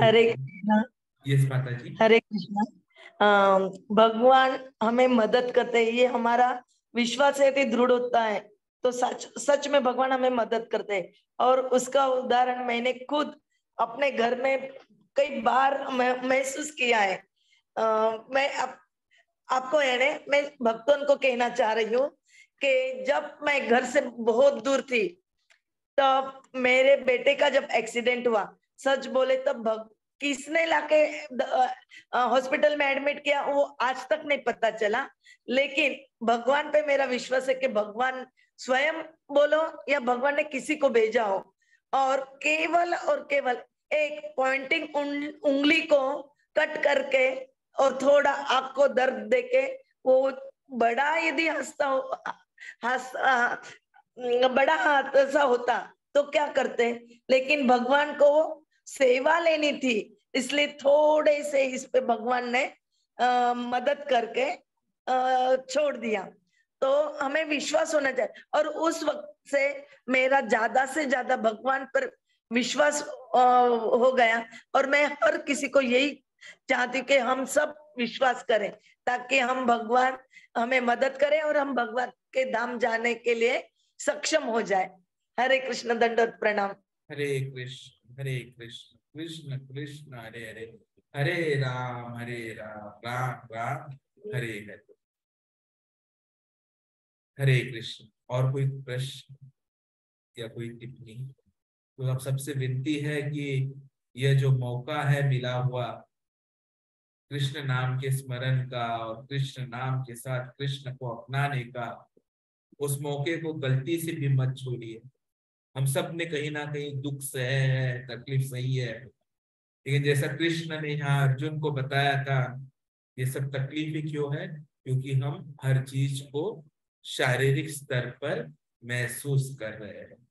हरे Krishna. Yes माता जी हरे कृष्णा। भगवान हमें मदद करते हैं। ये हमारा विश्वास है दृढ़ होता है। तो सच सच में भगवान हमें मदद करते हैं। और उसका उदाहरण मैंने खुद अपने घर में कई बार महसूस किया है। आ, मैं आप, आपको है मैं भक्तों को कहना चाह रही हूँ कि जब मैं घर से बहुत दूर थी तब मेरे बेटे का जब एक्सीडेंट हुआ, सच बोले तब भग, किसने लाके हॉस्पिटल में एडमिट किया, वो आज तक नहीं पता चला। लेकिन भगवान पे मेरा विश्वास है कि भगवान स्वयं बोलो या भगवान ने किसी को भेजा हो। और केवल और केवल एक पॉइंटिंग उंगली को कट करके और थोड़ा आँख को दर्द देके, वो बड़ा यदि हंसता हो, हंस बड़ा हाथ सा होता तो क्या करते? लेकिन भगवान को सेवा लेनी थी इसलिए थोड़े से इस पे भगवान ने आ, मदद करके आ, छोड़ दिया। तो हमें विश्वास होना चाहिए। और उस वक्त से मेरा ज़्यादा से ज़्यादा भगवान पर विश्वास आ, हो गया। और मैं हर किसी को यही चाहती कि हम सब विश्वास करें ताकि हम भगवान हमें मदद करें और हम भगवान के धाम जाने के लिए सक्षम हो जाए। हरे कृष्ण दंडोत प्रणाम हरे कृष्ण हरे कृष्ण कृष्ण कृष्ण, हरे हरे। हरे राम हरे राम राम राम, हरे हरे। हरे कृष्ण, और कोई प्रश्न या कोई टिप्पणी? तो अब सबसे विनती है कि यह जो मौका है मिला हुआ, कृष्ण नाम के स्मरण का और कृष्ण नाम के साथ कृष्ण को अपनाने का उस मौके को गलती से भी मत छोड़िए। हम सबने कहीं ना कहीं दुख सहे है, तकलीफ़ सही है। लेकिन जैसा कृष्ण ने यहाँ अर्जुन को बताया था, ये सब तकलीफें क्यों है? क्योंकि हम हर चीज़ को शारीरिक स्तर पर महसूस कर रहे हैं।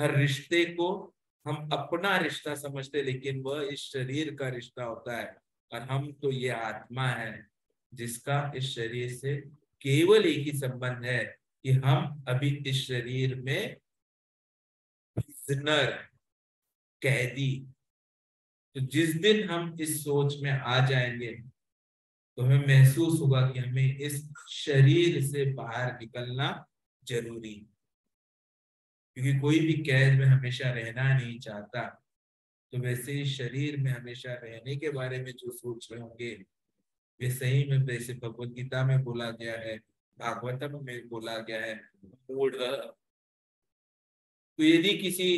हर रिश्ते को हम अपना रिश्ता समझते लेकिन वह इस शरीर का रिश्ता होता है। और हम तो ये आत्मा है, जिसका इस शरीर से केवल एक ही संबंध है। कि हम अभी इस शरीर में सिनर कैदी। तो जिस दिन हम इस सोच में आ जाएँगे तो हमें महसूस होगा कि हमें इस शरीर से बाहर निकलना ज़रूरी। क्योंकि कोई भी कैद में हमेशा रहना नहीं चाहता तो वैसे ही शरीर में हमेशा रहने के बारे में जो सोच रहे होंगे, वे सही में वैसे भगवत गीता में बोला गया है भागवतम में बोला गया है तो यदि किसी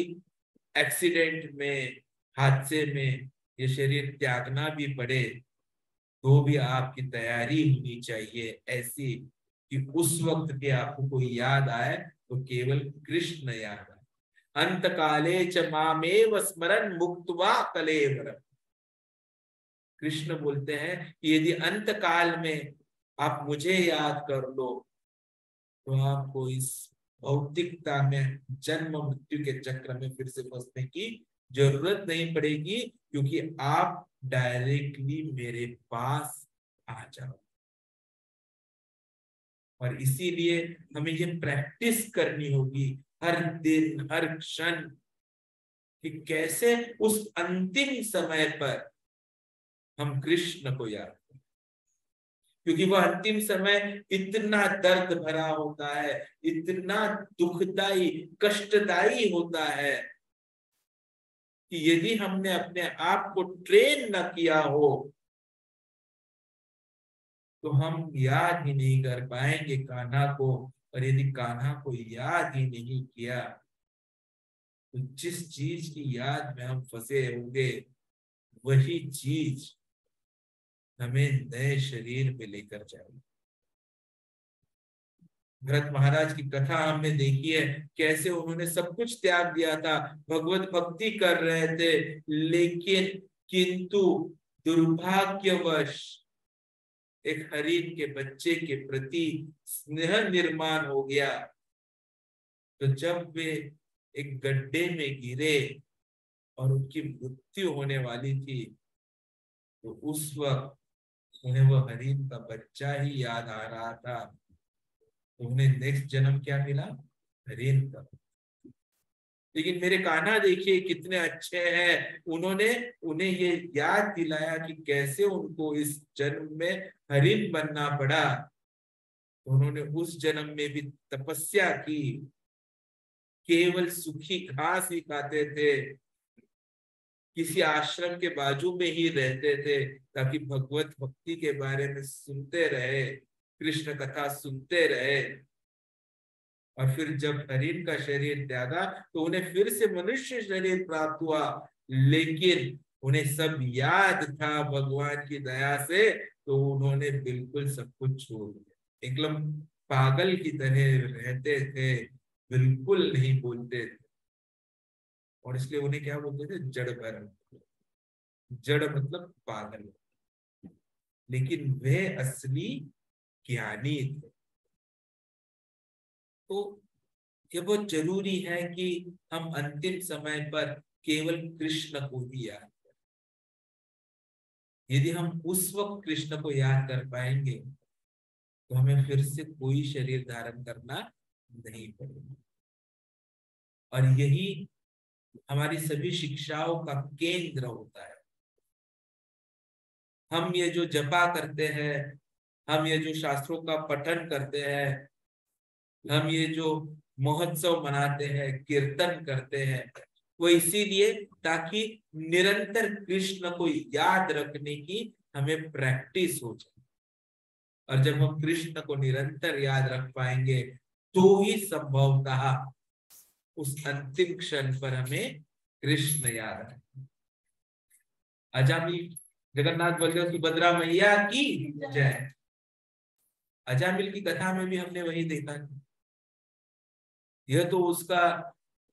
एक्सीडेंट में, हादसे में ये शरीर त्यागना भी पड़े तो भी आपकी तैयारी होनी चाहिए ऐसी कि उस वक्त भी आपको कोई याद आए तो केवल कृष्ण याद आए। अंत काले च मामेव स्मरण मुक्तवा कलेवर कृष्ण बोलते हैं कि यदि अंत काल में आप मुझे याद कर लो। तो आपको इस भौतिकता में जन्म, मृत्यु के चक्र में फिर से फंसने की ज़रूरत नहीं पड़ेगी, क्योंकि आप डायरेक्टली मेरे पास आ जाओ। और इसीलिए हमें ये प्रैक्टिस करनी होगी हर दिन, हर क्षण, कि कैसे उस अंतिम समय पर हम कृष्ण को याद क्योंकि वह अंतिम समय इतना दर्द भरा होता है, इतना दुखदाई कष्टदायी होता है कि यदि हमने अपने आप को ट्रेन न किया हो तो हम याद ही नहीं कर पाएँगे कान्हा को। और यदि कान्हा को याद ही नहीं किया तो जिस चीज़ की याद में हम फंसे होंगे, वही चीज़ हमें नए शरीर में लेकर जाए भरत महाराज की कथा हमने देखी है, कैसे उन्होंने सब कुछ त्याग दिया था, भगवत भक्ति कर रहे थे, लेकिन किंतु दुर्भाग्यवश एक हरीन के बच्चे के प्रति स्नेह निर्माण हो गया। तो जब वे एक गड्ढे में गिरे और उनकी मृत्यु होने वाली थी तो उस वक्त उन्हें वो हरीन का बच्चा ही याद आ रहा था। उन्हें नेक्स्ट जन्म क्या मिला? हरीन का। लेकिन मेरे कान्हा देखिए, कितने अच्छे हैं। उन्होंने उन्हें ये याद दिलाया कि कैसे उनको इस जन्म में हरिण बनना पड़ा। उन्होंने उस जन्म में भी तपस्या की। केवल सुखी घास ही खाते थे। किसी आश्रम के बाजू में ही रहते थे, ताकि भगवत भक्ति के बारे में सुनते रहे, कृष्ण कथा सुनते रहे। और फिर जब हरिण का शरीर त्यागा तो उन्हें फिर से मनुष्य शरीर प्राप्त हुआ। लेकिन उन्हें सब याद था भगवान की दया से तो उन्होंने बिल्कुल सब कुछ छोड़ दिया। एकदम पागल की तरह रहते थे, बिल्कुल नहीं बोलते थे। और इसलिए उन्हें क्या बोलते थे जड़ पर जड़ मतलब पागल। लेकिन वे असली ज्ञानी थे। तो ये बहुत ज़रूरी है कि हम अंतिम समय पर केवल कृष्ण को ही याद करें। यदि हम उस वक्त कृष्ण को याद कर पाएँगे तो हमें फिर से कोई शरीर धारण करना नहीं पड़ेगा। और यही हमारी सभी शिक्षाओं का केंद्र होता है। हम ये जो जपा करते हैं, हम ये जो शास्त्रों का पठन करते हैं, हम ये जो महोत्सव मनाते हैं, कीर्तन करते हैं, वो इसीलिए ताकि निरंतर कृष्ण को याद रखने की हमें प्रैक्टिस हो जाए। और जब हम कृष्ण को निरंतर याद रख पाएँगे तो ही संभवतः उस अंतिम क्षण पर हमें कृष्ण याद रहे अजामिल जगन्नाथ बलदेव की बद्रा मैया की जय। अजामिल की कथा में भी हमने वही देखा यह तो उसका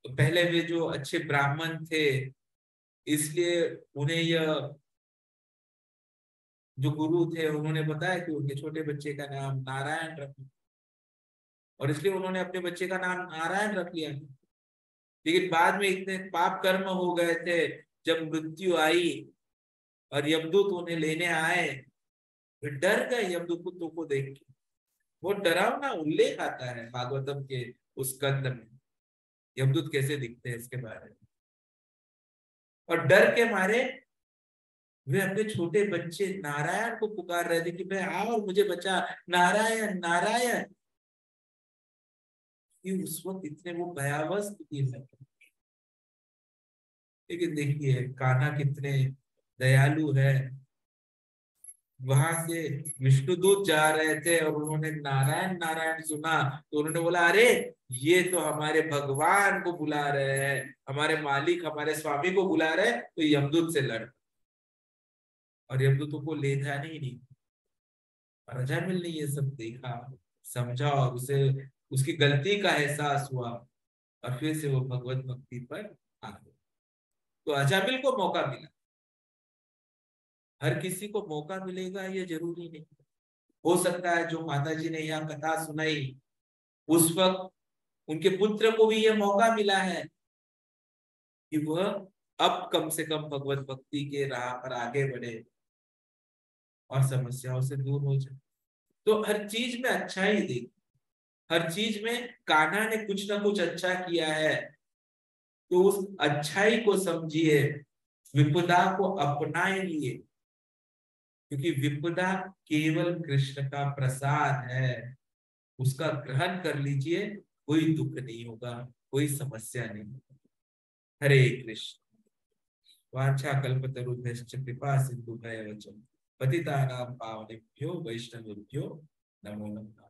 पहले वे जो अच्छे ब्राह्मण थे, इसलिए उन्हें यह जो गुरु थे, उन्होंने बताया कि उनके छोटे बच्चे का नाम नारायण रख और इसलिए उन्होंने अपने बच्चे का नाम नारायण रख लिया। लेकिन बाद में इतने पाप कर्म हो गए थे, जब मृत्यु आई और यमदूत उन्हें लेने आए डर गए यमदूत को देख के। वो डरावना उल्लेख आता है भागवतम के उस कंद में। यमदूत कैसे दिखते हैं इसके बारे में? और डर के मारे वे अपने छोटे बच्चे नारायण को पुकार रहे थे कि भाई आओ, मुझे बचा। नारायण नारायण कि उस वक्त इतने वो भयावह स्थिति में लेकिन देखिए, कान्हा कितने दयालु है। वहाँ से विष्णुदूत जा रहे थे और उन्होंने नारायण नारायण सुना तो उन्होंने बोला, अरे, ये तो हमारे भगवान को बुला रहे हैं, हमारे मालिक, हमारे स्वामी को बुला रहे हैं तो यमदूत से लड़। और यमदूतों को ले जाने ही नहीं। राजा मिल ने ये सब देखा, समझा और उसे उसकी गलती का एहसास हुआ और फिर से वो भगवत भक्ति पर आ गए तो अजामिल को मौका मिला। हर किसी को मौका मिलेगा, ये ज़रूरी नहीं। हो सकता है जो माता जी ने यह कथा सुनाई, उस वक्त उनके पुत्र को भी यह मौका मिला है कि वह अब कम से कम भगवत भक्ति के राह पर आगे बढ़े और समस्याओं से दूर हो जाए। तो हर चीज़ में अच्छा ही देख। हर चीज़ में कान्हा ने कुछ ना कुछ अच्छा किया है। तो उस अच्छाई को समझिए, विपदा को अपनाइए क्योंकि विपदा केवल कृष्ण का प्रसाद है। उसका ग्रहण कर लीजिए, कोई दुख नहीं होगा, कोई समस्या नहीं होगा। हरे कृष्ण। वाचा कल्पतरुभ्यश्च कृपा सिंधु वचन पतिता नाम पावनेभ्यो, वैष्णवेभ्यो, नमो नमः।